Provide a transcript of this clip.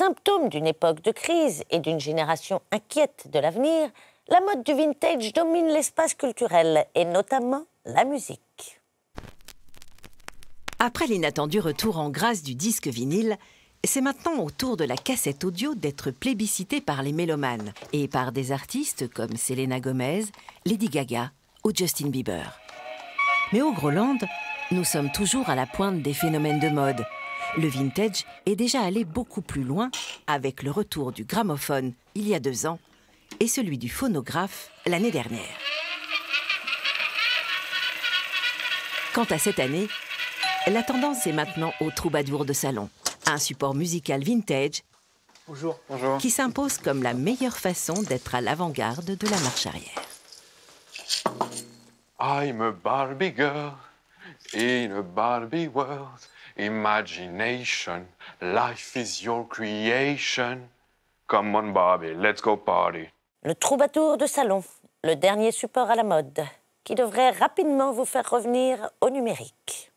Symptôme d'une époque de crise et d'une génération inquiète de l'avenir, la mode du vintage domine l'espace culturel et notamment la musique. Après l'inattendu retour en grâce du disque vinyle, c'est maintenant au tour de la cassette audio d'être plébiscitée par les mélomanes et par des artistes comme Selena Gomez, Lady Gaga ou Justin Bieber. Mais au Groland, nous sommes toujours à la pointe des phénomènes de mode. Le vintage est déjà allé beaucoup plus loin avec le retour du gramophone il y a deux ans et celui du phonographe l'année dernière. Quant à cette année, la tendance est maintenant au troubadour de salon, un support musical vintage Bonjour. Bonjour. qui s'impose comme la meilleure façon d'être à l'avant-garde de la marche arrière. I'm a Barbie girl in a Barbie world. Imagination, life is your creation. Come on, Barbie, let's go party. Le troubadour de salon, le dernier support à la mode, qui devrait rapidement vous faire revenir au numérique.